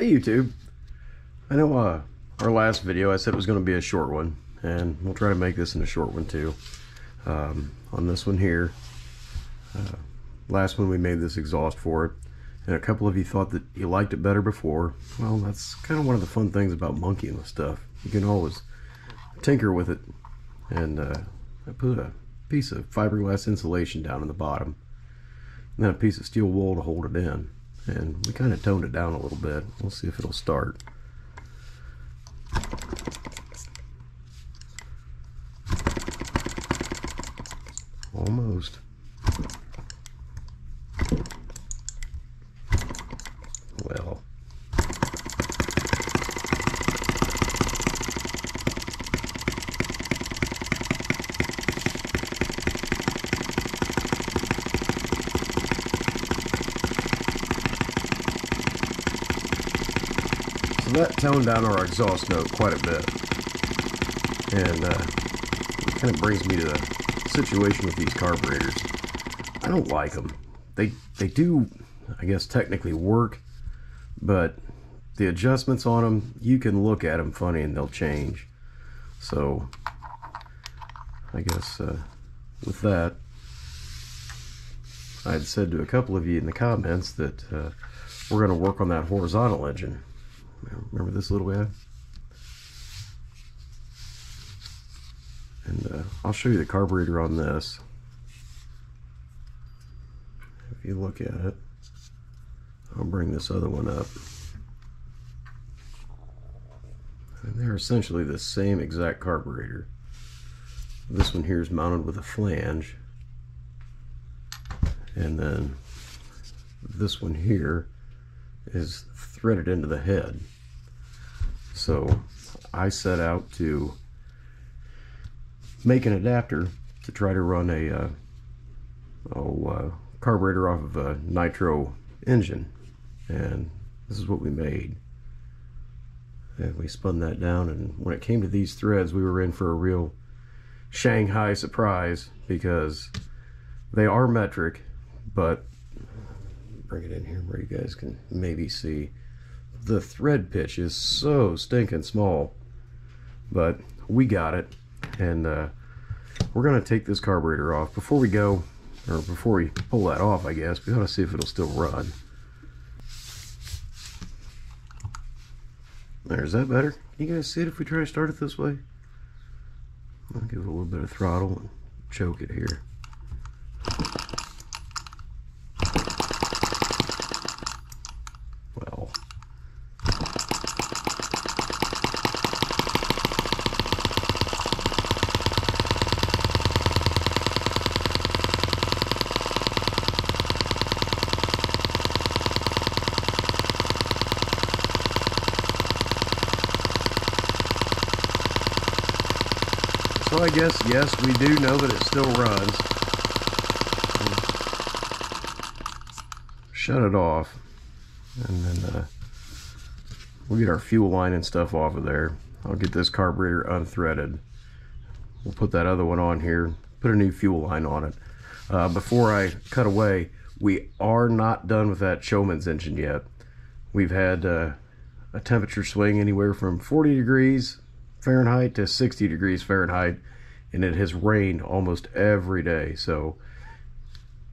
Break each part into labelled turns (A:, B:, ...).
A: Hey YouTube. I know uh, our last video I said it was going to be a short one, and we'll try to make this in a short one too. Um, on this one here, uh, last one we made this exhaust for it, and a couple of you thought that you liked it better before. Well, that's kind of one of the fun things about monkeying with stuff. You can always tinker with it, and uh, I put a piece of fiberglass insulation down in the bottom, and then a piece of steel wool to hold it in and we kind of toned it down a little bit. We'll see if it'll start. Almost. Well. So that toned down our exhaust note quite a bit. And uh, kind of brings me to the situation with these carburetors. I don't like them. They, they do, I guess, technically work, but the adjustments on them, you can look at them funny and they'll change. So, I guess uh, with that, I had said to a couple of you in the comments that uh, we're going to work on that horizontal engine. Remember this little guy? And uh, I'll show you the carburetor on this. If you look at it, I'll bring this other one up. And they're essentially the same exact carburetor. This one here is mounted with a flange. And then this one here is threaded into the head. So I set out to make an adapter to try to run a uh, oh, uh, carburetor off of a nitro engine. And this is what we made. And we spun that down and when it came to these threads we were in for a real Shanghai surprise because they are metric but bring it in here where you guys can maybe see. The thread pitch is so stinking small but we got it. And uh, we're gonna take this carburetor off. Before we go or before we pull that off I guess we ought to see if it'll still run. There's that better? You guys see it if we try to start it this way? I'll give it a little bit of throttle and choke it here well So I guess, yes, we do know that it still runs. Shut it off. And then uh, we'll get our fuel line and stuff off of there. I'll get this carburetor unthreaded. We'll put that other one on here, put a new fuel line on it. Uh, before I cut away, we are not done with that Showman's engine yet. We've had uh, a temperature swing anywhere from 40 degrees Fahrenheit to 60 degrees Fahrenheit and it has rained almost every day. So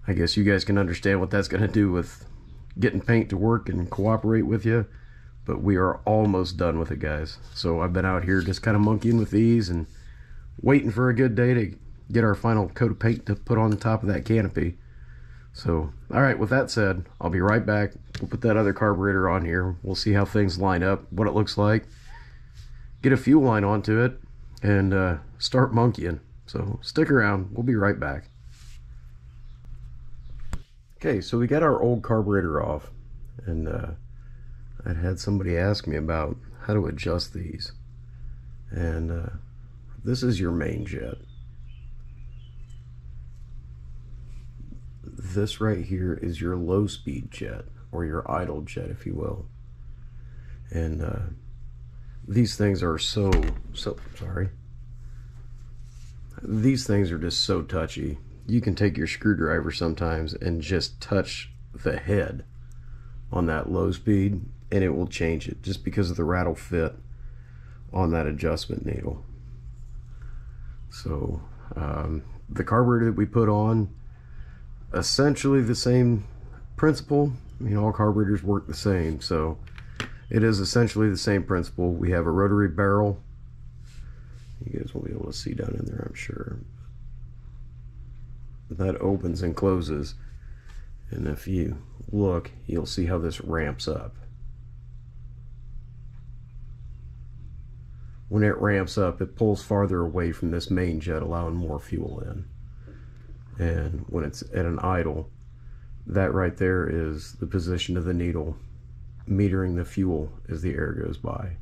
A: I guess you guys can understand what that's going to do with getting paint to work and cooperate with you but we are almost done with it guys. So I've been out here just kind of monkeying with these and waiting for a good day to get our final coat of paint to put on the top of that canopy. So all right with that said I'll be right back. We'll put that other carburetor on here. We'll see how things line up what it looks like get a fuel line onto it and uh, start monkeying. So stick around, we'll be right back. Okay, so we got our old carburetor off and uh, I'd had somebody ask me about how to adjust these. And uh, this is your main jet. This right here is your low speed jet or your idle jet if you will. And uh, these things are so so sorry these things are just so touchy you can take your screwdriver sometimes and just touch the head on that low speed and it will change it just because of the rattle fit on that adjustment needle. So um, the carburetor that we put on, essentially the same principle. I mean, all carburetors work the same. So it is essentially the same principle. We have a rotary barrel. You guys will be able to see down in there, I'm sure. That opens and closes. And if you look, you'll see how this ramps up. When it ramps up, it pulls farther away from this main jet, allowing more fuel in. And when it's at an idle, that right there is the position of the needle metering the fuel as the air goes by.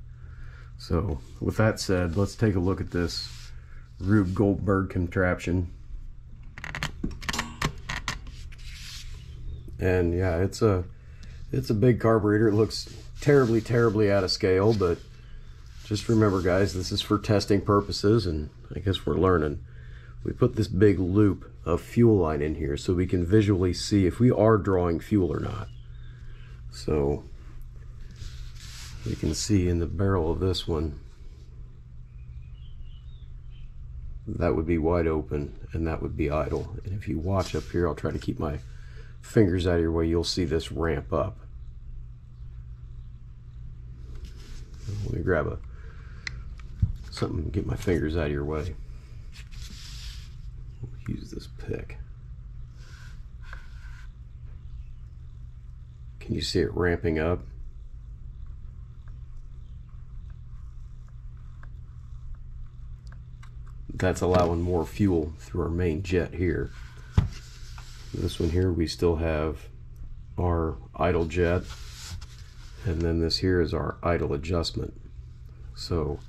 A: So with that said, let's take a look at this Rube Goldberg contraption. And yeah, it's a it's a big carburetor. It looks terribly, terribly out of scale, but just remember guys, this is for testing purposes and I guess we're learning. We put this big loop of fuel line in here so we can visually see if we are drawing fuel or not. So you can see in the barrel of this one that would be wide open and that would be idle. And if you watch up here I'll try to keep my fingers out of your way. You'll see this ramp up. Let me grab a something to get my fingers out of your way. Use this pick. Can you see it ramping up that's allowing more fuel through our main jet here. This one here, we still have our idle jet, and then this here is our idle adjustment. So,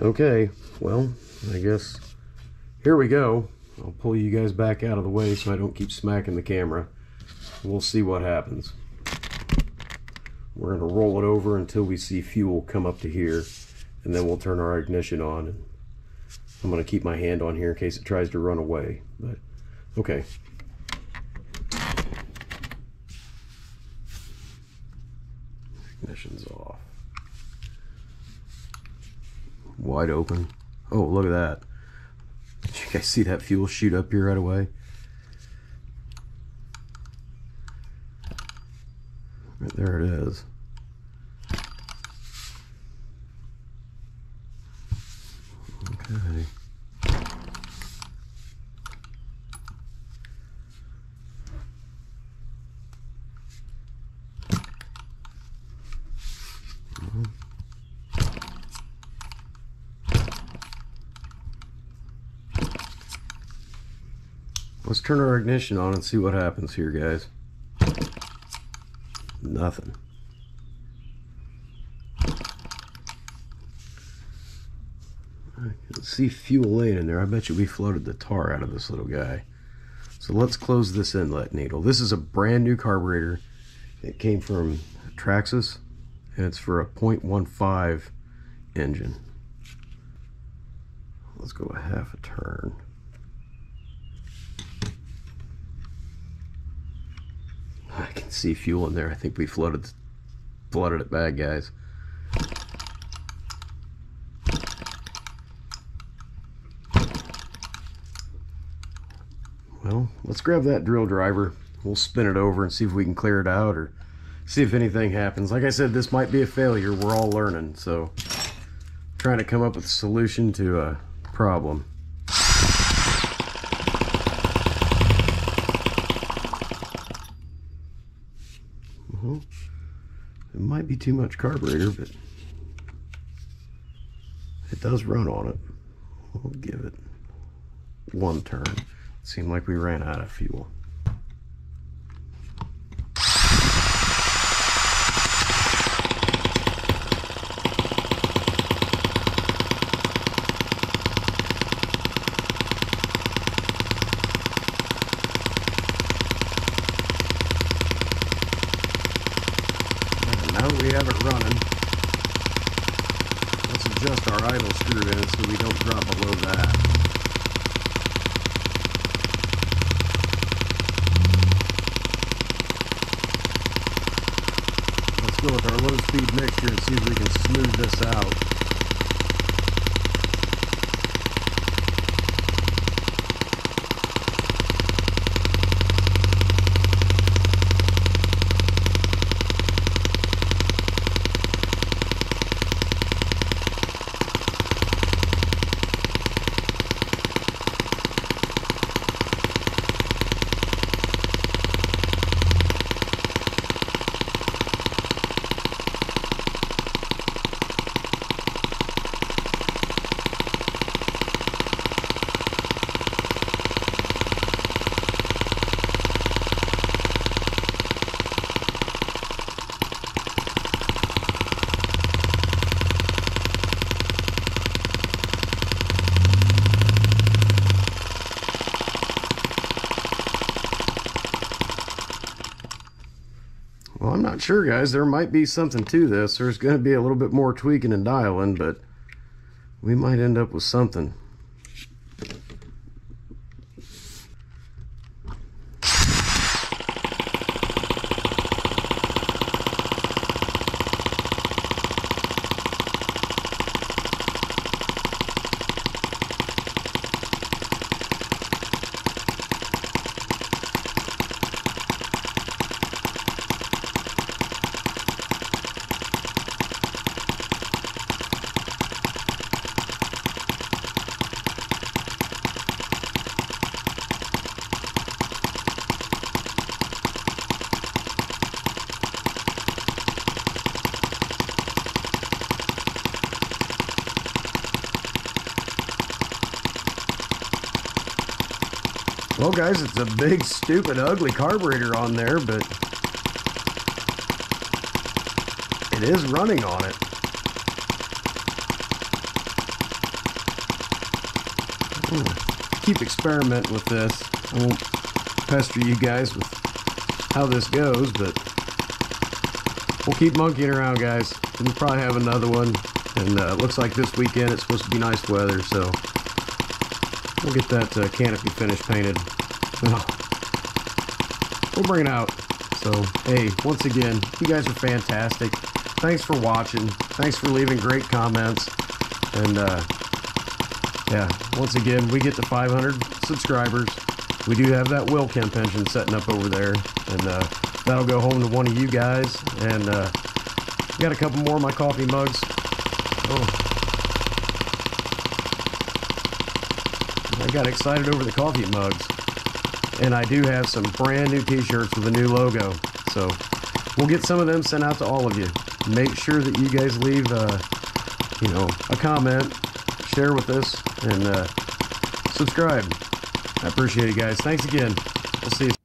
A: okay, well, I guess here we go. I'll pull you guys back out of the way so I don't keep smacking the camera. We'll see what happens. We're going to roll it over until we see fuel come up to here, and then we'll turn our ignition on I'm going to keep my hand on here in case it tries to run away. But okay. Ignition's off. Wide open. Oh, look at that. Did you guys see that fuel shoot up here right away? Right there it is. Okay. Let's turn our ignition on and see what happens here, guys. Nothing. Can see fuel laying in there. I bet you we floated the tar out of this little guy. So let's close this inlet needle. This is a brand new carburetor. It came from Traxxas and it's for a 0.15 engine. Let's go a half a turn. I can see fuel in there. I think we flooded flooded it bad, guys. Well, let's grab that drill driver. We'll spin it over and see if we can clear it out or see if anything happens. Like I said, this might be a failure. We're all learning, so trying to come up with a solution to a problem. Well, it might be too much carburetor, but it does run on it. We'll give it one turn. Seemed like we ran out of fuel. go with our low speed mixture and see if we can smooth this out. Not sure, guys. There might be something to this. There's going to be a little bit more tweaking and dialing, but we might end up with something. Guys, it's a big, stupid, ugly carburetor on there, but it is running on it. Keep experimenting with this. I won't pester you guys with how this goes, but we'll keep monkeying around, guys. We'll probably have another one, and uh, looks like this weekend it's supposed to be nice weather, so We'll get that uh, canopy finish painted. We'll bring it out. So, hey, once again, you guys are fantastic. Thanks for watching. Thanks for leaving great comments. And, uh, yeah, once again, we get to 500 subscribers. We do have that Wilkin pension setting up over there. And uh, that'll go home to one of you guys. And uh, got a couple more of my coffee mugs. Oh. I got excited over the coffee mugs. And I do have some brand new t-shirts with a new logo. So we'll get some of them sent out to all of you. Make sure that you guys leave, uh, you know, a comment, share with us, and uh, subscribe. I appreciate it, guys. Thanks again. We'll see you.